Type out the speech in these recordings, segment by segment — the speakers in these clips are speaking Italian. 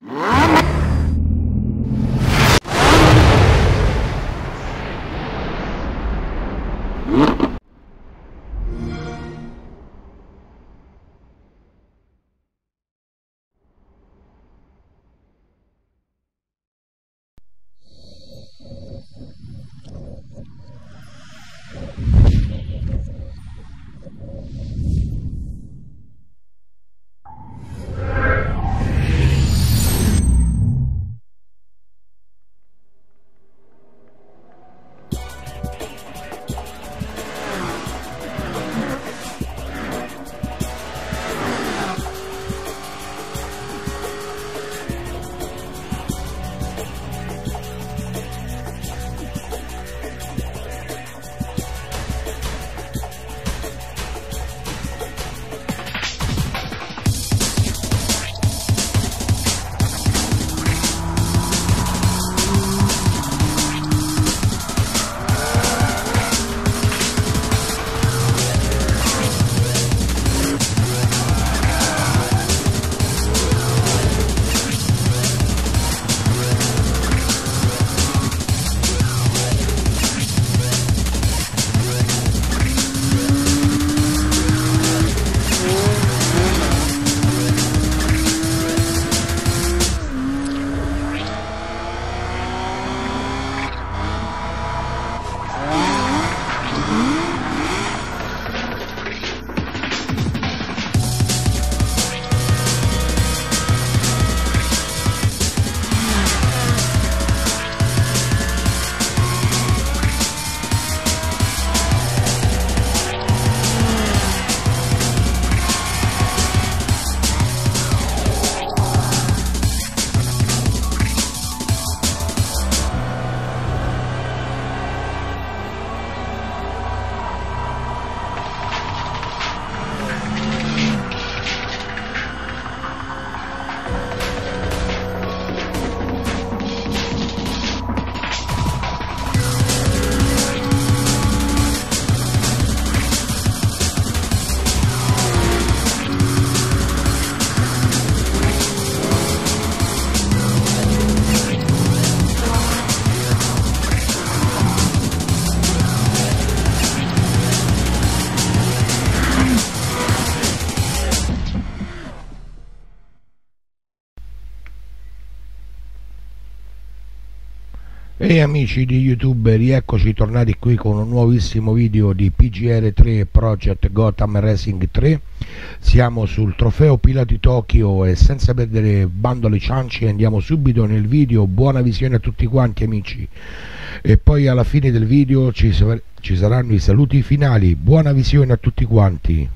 Mama! E amici di YouTube, rieccoci tornati qui con un nuovissimo video di PGR3 Project Gotham Racing 3. Siamo sul trofeo Piloti Tokyo e senza perdere bandole cianci andiamo subito nel video. Buona visione a tutti quanti amici. E poi alla fine del video ci, ci saranno i saluti finali. Buona visione a tutti quanti.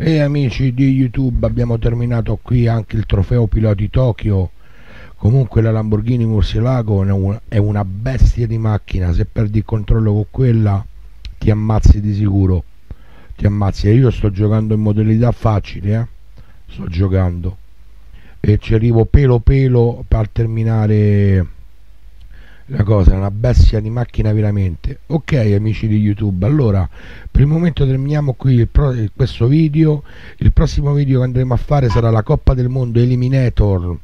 E amici di YouTube abbiamo terminato qui anche il trofeo piloti Tokyo. Comunque la Lamborghini Murcielago è una bestia di macchina, se perdi il controllo con quella ti ammazzi di sicuro. Ti ammazzi. E io sto giocando in modalità facile, eh? Sto giocando. E ci arrivo pelo pelo per terminare la cosa, è una bestia di macchina veramente. Ok amici di YouTube, allora per il momento terminiamo qui pro- questo video. Il prossimo video che andremo a fare sarà la Coppa del Mondo Eliminator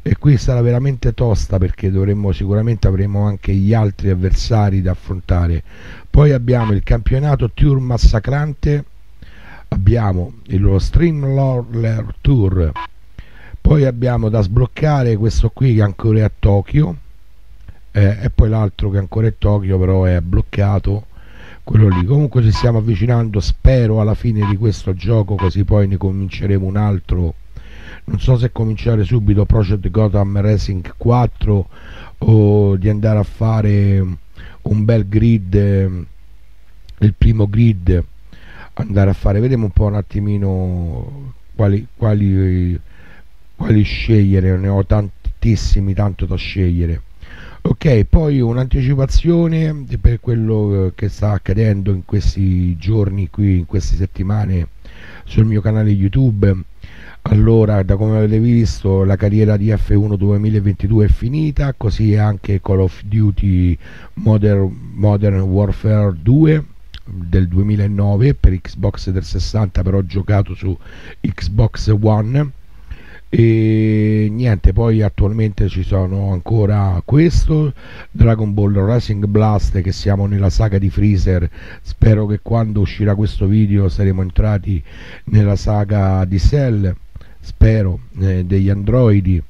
e qui sarà veramente tosta perché dovremmo sicuramente avremo anche gli altri avversari da affrontare. Poi abbiamo il campionato Tour massacrante, abbiamo lo Streamlorder Tour. Poi abbiamo da sbloccare questo qui che ancora è a Tokyo eh, e poi l'altro che ancora è Tokyo però è bloccato quello lì. Comunque ci stiamo avvicinando spero alla fine di questo gioco così poi ne cominceremo un altro. Non so se cominciare subito Project Gotham Racing 4 o di andare a fare un bel grid il primo grid andare a fare. Vediamo un po' un attimino quali, quali, quali scegliere. Ne ho tantissimi tanto da scegliere Ok, poi un'anticipazione per quello eh, che sta accadendo in questi giorni qui, in queste settimane sul mio canale YouTube. Allora, da come avete visto, la carriera di F1 2022 è finita, così anche Call of Duty Modern, Modern Warfare 2 del 2009 per Xbox 360, però giocato su Xbox One e niente poi attualmente ci sono ancora questo Dragon Ball Racing Blast che siamo nella saga di Freezer. Spero che quando uscirà questo video saremo entrati nella saga di Cell. Spero eh, degli androidi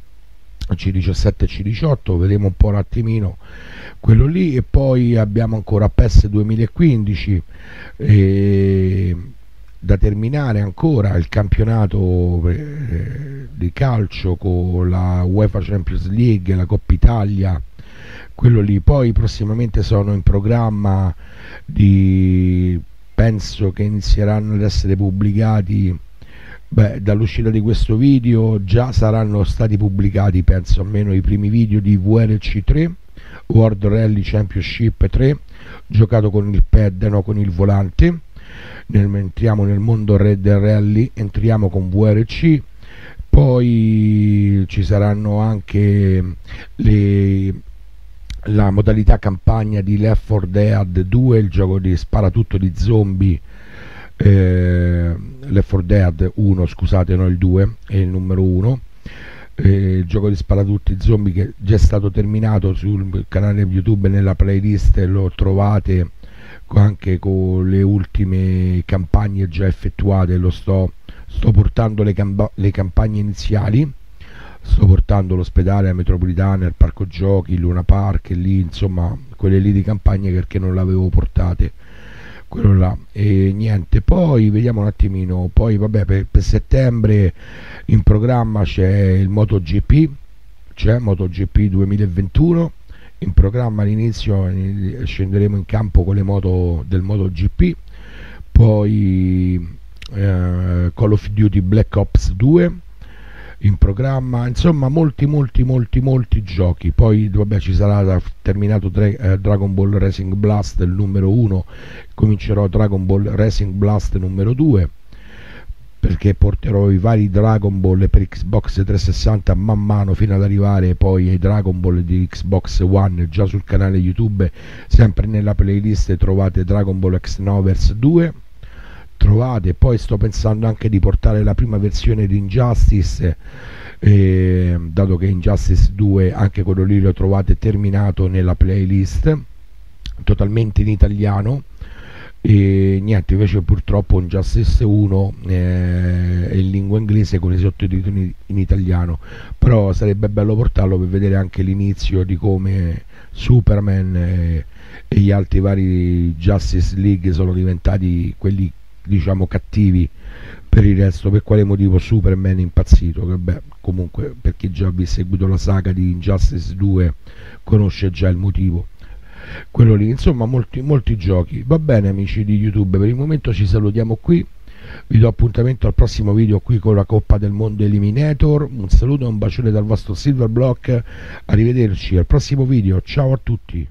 C17 e C18 vedremo un po' un attimino quello lì. E poi abbiamo ancora PES 2015 e da terminare ancora il campionato eh, di calcio con la UEFA Champions League, la Coppa Italia, quello lì. Poi prossimamente sono in programma di penso che inizieranno ad essere pubblicati beh, dall'uscita di questo video già saranno stati pubblicati penso almeno i primi video di VRC 3 World Rally Championship 3 giocato con il pad no con il volante nel, entriamo nel mondo Red Rally, entriamo con VRC, poi ci saranno anche le, la modalità campagna di Left 4 Dead 2, il gioco di sparatutto di zombie. Eh, Left 4 Dead 1, scusate, no il 2, è il numero 1. Eh, il gioco di sparatutti zombie che è già stato terminato sul canale YouTube nella playlist lo trovate anche con le ultime campagne già effettuate, lo sto, sto portando le, le campagne iniziali, sto portando l'ospedale, la metropolitana, il parco giochi, Luna Park, lì, insomma, quelle lì di campagne perché non le avevo portate. Quello là. E niente, poi vediamo un attimino, poi vabbè per, per settembre in programma c'è il MotoGP, c'è MotoGP 2021 in programma all'inizio scenderemo in campo con le moto del MotoGP, poi eh, Call of Duty Black Ops 2 in programma, insomma molti molti molti molti giochi, poi vabbè ci sarà terminato eh, Dragon Ball Racing Blast il numero 1, comincerò Dragon Ball Racing Blast numero 2 perché porterò i vari Dragon Ball per Xbox 360 man mano fino ad arrivare poi ai Dragon Ball di Xbox One già sul canale YouTube sempre nella playlist trovate Dragon Ball X Novers 2 trovate poi sto pensando anche di portare la prima versione di Injustice eh, dato che Injustice 2 anche quello lì lo trovate terminato nella playlist totalmente in italiano e niente invece purtroppo un Justice 1 eh, è in lingua inglese con i sottotitoli in italiano. Però sarebbe bello portarlo per vedere anche l'inizio di come Superman eh, e gli altri vari Justice League sono diventati quelli diciamo cattivi per il resto. Per quale motivo Superman è impazzito? Che beh comunque per chi già ha seguito la saga di Injustice 2 conosce già il motivo quello lì. Insomma molti, molti giochi. Va bene amici di youtube per il momento ci salutiamo qui. Vi do appuntamento al prossimo video qui con la Coppa del Mondo Eliminator. Un saluto e un bacione dal vostro Silver Block. Arrivederci al prossimo video. Ciao a tutti